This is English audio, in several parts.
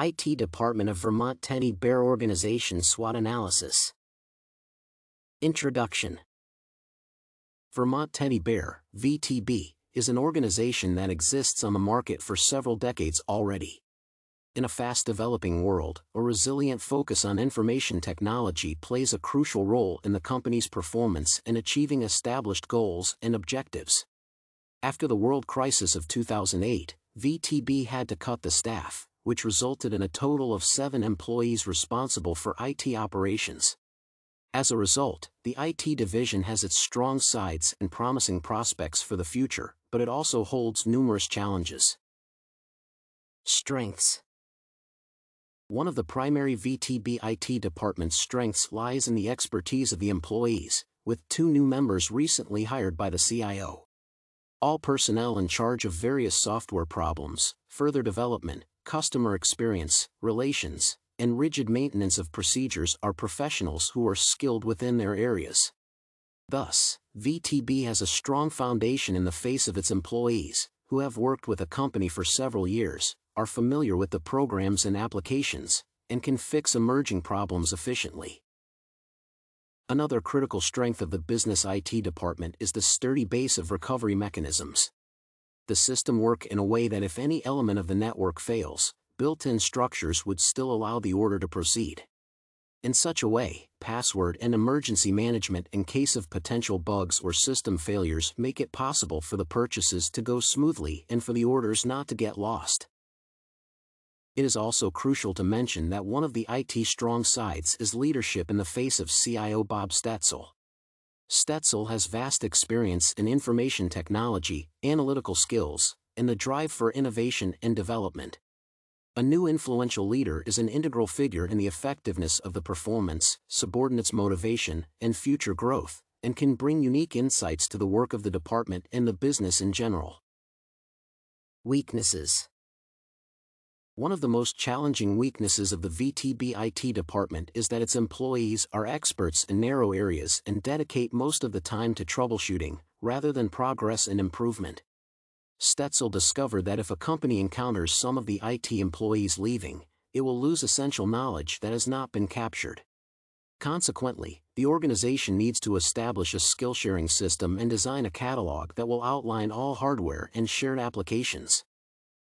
IT Department of Vermont Teddy Bear Organization SWOT Analysis Introduction Vermont Teddy Bear, VTB, is an organization that exists on the market for several decades already. In a fast-developing world, a resilient focus on information technology plays a crucial role in the company's performance and achieving established goals and objectives. After the world crisis of 2008, VTB had to cut the staff, which resulted in a total of seven employees responsible for IT operations. As a result, the IT division has its strong sides and promising prospects for the future, but it also holds numerous challenges. Strengths One of the primary VTB IT department's strengths lies in the expertise of the employees, with two new members recently hired by the CIO. All personnel in charge of various software problems, further development, customer experience, relations, and rigid maintenance of procedures are professionals who are skilled within their areas. Thus, VTB has a strong foundation in the face of its employees, who have worked with a company for several years, are familiar with the programs and applications, and can fix emerging problems efficiently. Another critical strength of the business IT department is the sturdy base of recovery mechanisms. The system work in a way that if any element of the network fails, built-in structures would still allow the order to proceed. In such a way, password and emergency management in case of potential bugs or system failures make it possible for the purchases to go smoothly and for the orders not to get lost. It is also crucial to mention that one of the IT strong sides is leadership in the face of CIO Bob Stetzel. Stetzel has vast experience in information technology, analytical skills, and the drive for innovation and development. A new influential leader is an integral figure in the effectiveness of the performance, subordinates' motivation, and future growth, and can bring unique insights to the work of the department and the business in general. Weaknesses One of the most challenging weaknesses of the VTB IT department is that its employees are experts in narrow areas and dedicate most of the time to troubleshooting, rather than progress and improvement. Stetzel discovered that if a company encounters some of the IT employees leaving, it will lose essential knowledge that has not been captured. Consequently, the organization needs to establish a skill sharing system and design a catalog that will outline all hardware and shared applications.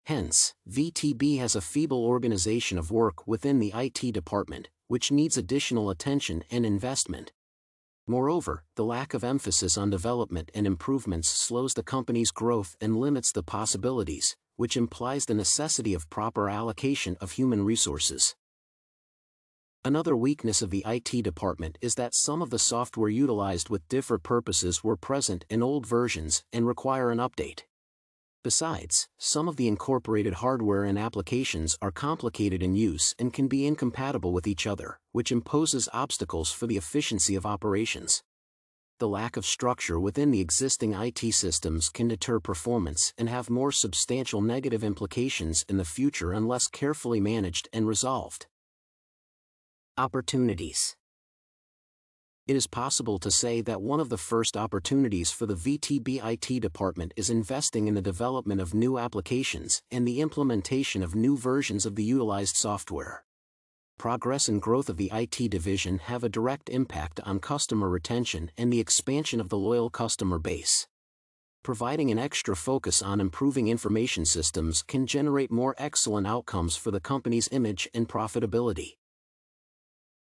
Hence, VTB has a feeble organization of work within the IT department, which needs additional attention and investment. Moreover, the lack of emphasis on development and improvements slows the company's growth and limits the possibilities, which implies the necessity of proper allocation of human resources. Another weakness of the IT department is that some of the software utilized with different purposes were present in old versions and require an update. Besides, some of the incorporated hardware and applications are complicated in use and can be incompatible with each other, which imposes obstacles for the efficiency of operations. The lack of structure within the existing IT systems can deter performance and have more substantial negative implications in the future unless carefully managed and resolved. Opportunities it is possible to say that one of the first opportunities for the VTB IT department is investing in the development of new applications and the implementation of new versions of the utilized software. Progress and growth of the IT division have a direct impact on customer retention and the expansion of the loyal customer base. Providing an extra focus on improving information systems can generate more excellent outcomes for the company's image and profitability.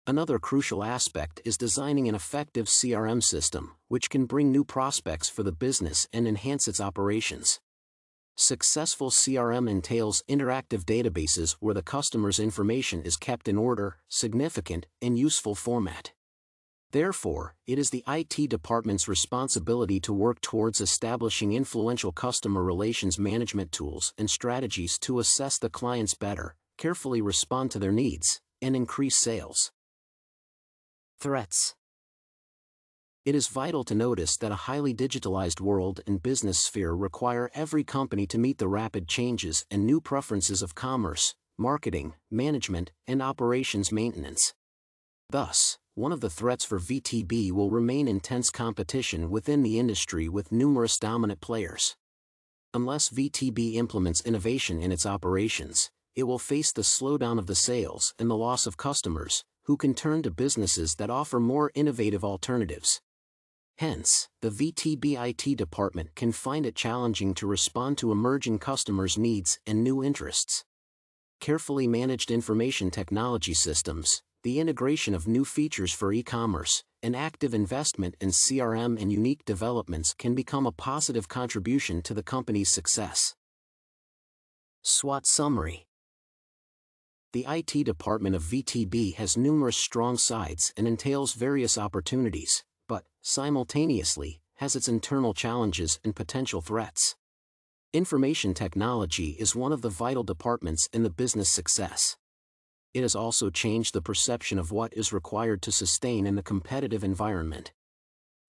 Another crucial aspect is designing an effective CRM system, which can bring new prospects for the business and enhance its operations. Successful CRM entails interactive databases where the customer's information is kept in order, significant, and useful format. Therefore, it is the IT department's responsibility to work towards establishing influential customer relations management tools and strategies to assess the clients better, carefully respond to their needs, and increase sales. Threats It is vital to notice that a highly digitalized world and business sphere require every company to meet the rapid changes and new preferences of commerce, marketing, management, and operations maintenance. Thus, one of the threats for VTB will remain intense competition within the industry with numerous dominant players. Unless VTB implements innovation in its operations, it will face the slowdown of the sales and the loss of customers, who can turn to businesses that offer more innovative alternatives. Hence, the VTB IT department can find it challenging to respond to emerging customers' needs and new interests. Carefully managed information technology systems, the integration of new features for e-commerce, and active investment in CRM and unique developments can become a positive contribution to the company's success. SWOT Summary The IT department of VTB has numerous strong sides and entails various opportunities, but, simultaneously, has its internal challenges and potential threats. Information technology is one of the vital departments in the business success. It has also changed the perception of what is required to sustain in the competitive environment.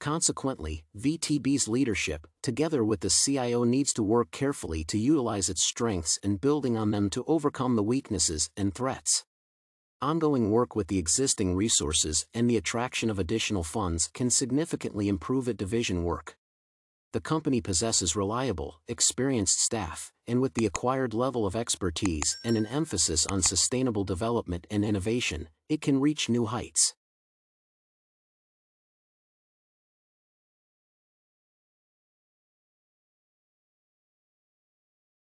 Consequently, VTB's leadership, together with the CIO needs to work carefully to utilize its strengths and building on them to overcome the weaknesses and threats. Ongoing work with the existing resources and the attraction of additional funds can significantly improve it division work. The company possesses reliable, experienced staff, and with the acquired level of expertise and an emphasis on sustainable development and innovation, it can reach new heights.